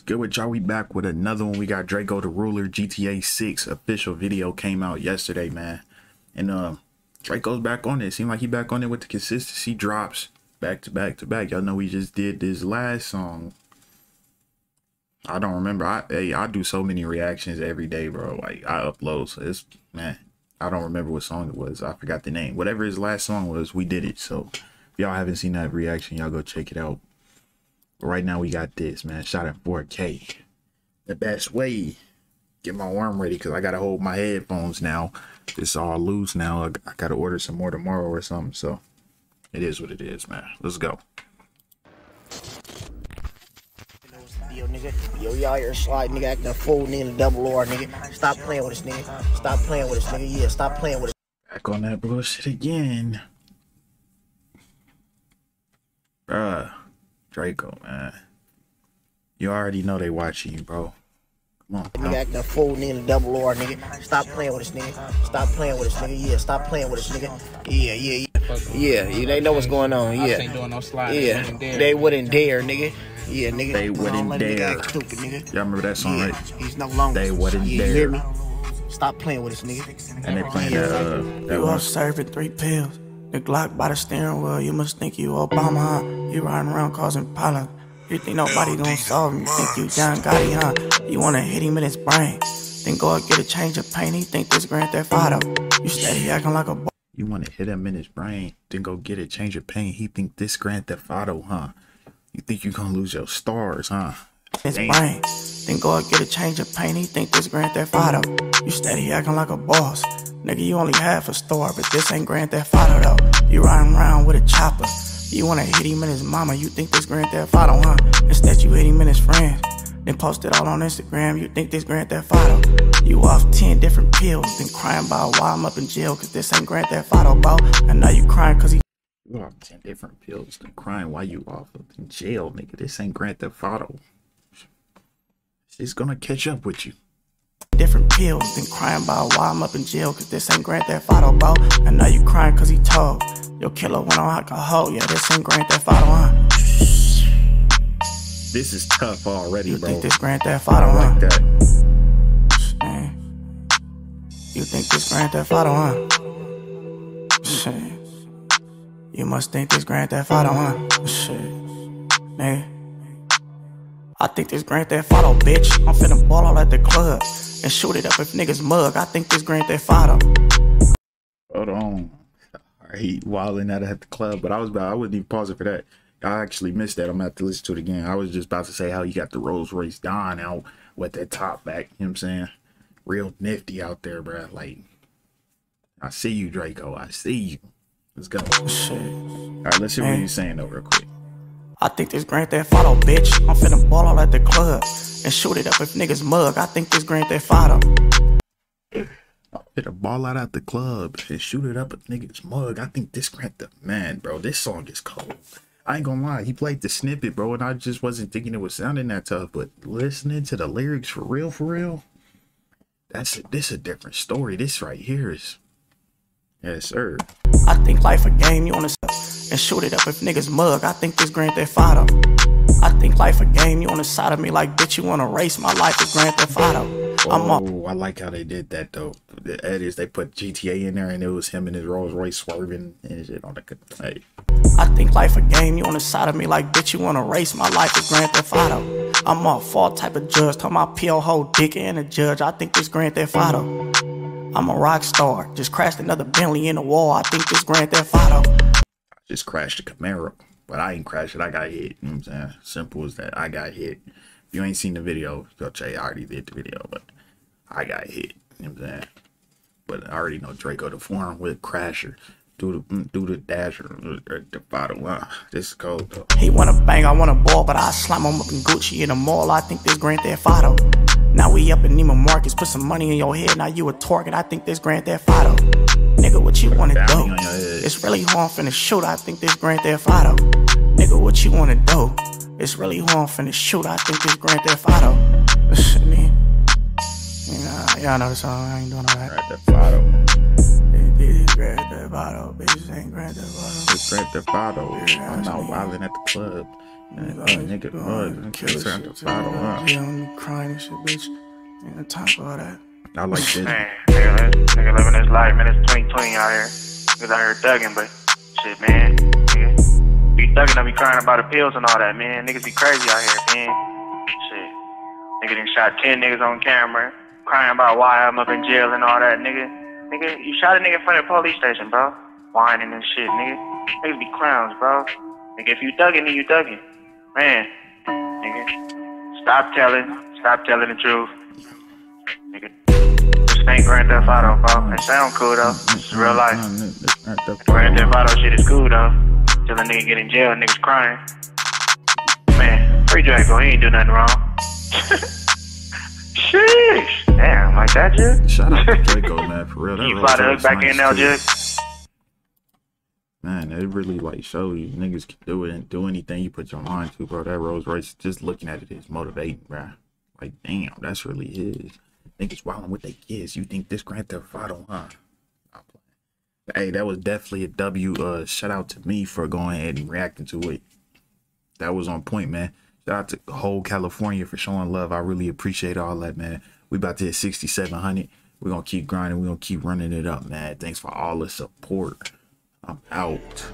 Good with y'all? We back with another one. We got Drakeo the Ruler GTA 6 official video came out yesterday, man. And uh Drakeo's back on it. Seemed like he back on it with the consistency drops back to back to back. Y'all know we just did this last song. I don't remember. I hey, I do so many reactions every day, bro. Like I upload. So it's man, I don't remember what song it was. I forgot the name. Whatever his last song was, we did it. So if y'all haven't seen that reaction, y'all go check it out. But right now we got this, man. Shot at 4K. The best way. Get my arm ready because I gotta hold my headphones now. It's all loose now. I, I gotta order some more tomorrow or something. So it is what it is, man. Let's go. Yo, nigga. Yo, y'all here slide, nigga, acting a fool, nigga, in a double R, nigga. Stop playing with us, nigga. Stop playing with us, nigga. Yeah, stop playing with us. Back on that bullshit again. Bruh. Drakeo, man. You already know they watching you, bro. Come on. Nigga acting a fool, nigga, in double R, nigga. Stop playing with this nigga. Stop playing with us, nigga. Yeah, stop playing with us, nigga. Yeah, yeah, yeah. Yeah, yeah, they know what's going on. Yeah. ain't doing no. Yeah, They wouldn't dare. they wouldn't dare, nigga. Yeah, nigga. They wouldn't Don't let a nigga dare. Stupid, nigga. Y'all remember that song, Yeah, right? he's no longer. They wouldn't yeah, dare. Stop playing with this nigga. And they playing that, uh, that You one. up serving three pills. The Glock by the steering wheel. You must think you Obama, huh? You riding around causing problems. You think nobody gonna solve him. You think you John Gotti, huh? You wanna hit him in his brain. Then go and get a change of paint. He think this Grand Theft Auto. You steady acting like a boy. You want to hit him in his brain, then go get it, change of pain. He think this Grand Theft Auto, huh? You think you gonna lose your stars, huh? his Damn. brain. Then go and get a change of paint. He think this Grand Theft Auto. You steady acting like a boss. Nigga, you only half a star, but this ain't Grand Theft Auto though. You riding around with a chopper. You wanna hit him and his mama. You think this Grand Theft Auto, huh? Instead you hit him in his friends. Then post it all on Instagram. You think this Grand Theft Auto. You off 10 different pills. Then crying about why I'm up in jail. Cause this ain't Grand Theft Auto, bro. And now you crying cause he You off 10 different pills and crying why you off up in jail, nigga. This ain't Grand Theft Auto. She's gonna catch up with you. Different pills Then crying about why I'm up in jail Cause this ain't Grand Theft Auto, bro And now you crying cause he told Your killer went on alcohol Yeah, this ain't Grand Theft Auto, huh? This is tough already, You bro. think this Grand Theft I Auto, don't like that. Man. You think this Grand Theft Auto, huh? Shit. You must think this Grand Theft Auto, huh? Shit. Man. I think this Grand Theft Auto, bitch. I'm finna ball out at the club and shoot it up if niggas mug. I think this Grand Theft Auto. Hold on. He wilding out at the club, but I was about I wouldn't even pause it for that. I actually missed that. I'm gonna have to listen to it again. I was just about to say how he got the Rolls Royce Dawn out with that top back. You know what I'm saying? Real nifty out there, bruh. Like, I see you, Drakeo. I see you. Let's go. Oh, All Shit. right, let's see what you're saying though, real quick. I think this Grand Theft Auto, bitch. I'm finna ball out at the club and shoot it up if niggas mug. I think this Grand Theft Auto. Hit a ball out at the club and shoot it up at niggas mug. I think this Grand Theft man, bro. This song is cold. I ain't gonna lie. He played the snippet, bro, and I just wasn't thinking it was sounding that tough. But listening to the lyrics for real, for real, that's a, this a different story. This right here is, yes, sir. I think life a game, you wanna and shoot it up if niggas mug. I think this Grand Theft Auto. I think life a game, you on the side of me like bitch, you wanna race my life is Grand Theft Auto. I'm up. Oh, I like how they did that though. The edits they put GTA in there, and it was him and his Rolls Royce swerving and shit on the. Hey, I think life a game, you on the side of me like bitch, you wanna race my life is Grand Theft Auto. I'm a fall type of judge, talking about PO whole dick and a judge. I think this Grand Theft Auto. I'm a rock star, just crashed another Bentley in the wall. I think this Grand Theft Auto. I just crashed a Camaro, but I ain't crashed it. I got hit. You know what I'm saying? Simple as that. I got hit. If you ain't seen the video, go check. I already did the video, but I got hit. You know what I'm saying? But I already know Drakeo the form with Crasher. Do the mm, do the dasher the bottom. Uh, this is cold though. He wanna bang, I wanna ball, but I slam him up in Gucci in the mall. I think this Grand Theft Auto. Now we up in Neiman Marcus, put some money in your head. Now you a target. I think this Grand Theft Auto. Nigga, what you wanna do? on your head. It's really who I'm finna shoot. I think this Grand Theft Auto. Nigga, what you wanna do? It's really who I'm finna shoot. I think this Grand Theft Auto. Shit, man. Yeah, y'all know the song. I ain't doing all that. Grand Theft Auto. This Grand Theft Auto, bitches ain't Grand Theft Auto. This Grand Theft Auto. I'm out wilding at the club. nigga, bug, Killer turn shit. the bottle up. Yeah, I'm crying and shit, bitch. Ain't got time for all that. I like this. Man, nigga, this nigga living his life, man. It's 2020 out here. Niggas out here thugging, but shit, man. Nigga, be thugging, I be crying about the pills and all that, man. Niggas be crazy out here, man. Shit. Nigga done shot 10 niggas on camera, crying about why I'm up in jail and all that, nigga. Nigga, you shot a nigga in front of the police station, bro. Whining and shit, nigga. Niggas be clowns, bro. Nigga, if you thugging, then you thugging. Man, nigga. Stop telling. Stop telling the truth. Nigga. This ain't Grand Theft Auto, bro. It sound cool, though. This is real life. Grand Theft Auto shit is cool, though. Till a nigga get in jail, niggas crying. Man, free Drakeo, he ain't do nothing wrong. Sheesh. Damn, like that, Jig? Shout out to Drakeo, man, for real. That You fly the hook back in now, nice. Jig? Man, it really like shows you niggas can do it and do anything you put your mind to, bro. That Rolls Royce, just looking at it is motivating, bro. Like, damn, that's really his. Niggas wilding with their kids. You think this Grand Theft Auto, huh? Hey, that was definitely a W. Uh, shout out to me for going ahead and reacting to it. That was on point, man. Shout out to whole California for showing love. I really appreciate all that, man. We about to hit 6,700. We're going to keep grinding. We're going to keep running it up, man. Thanks for all the support. I'm out.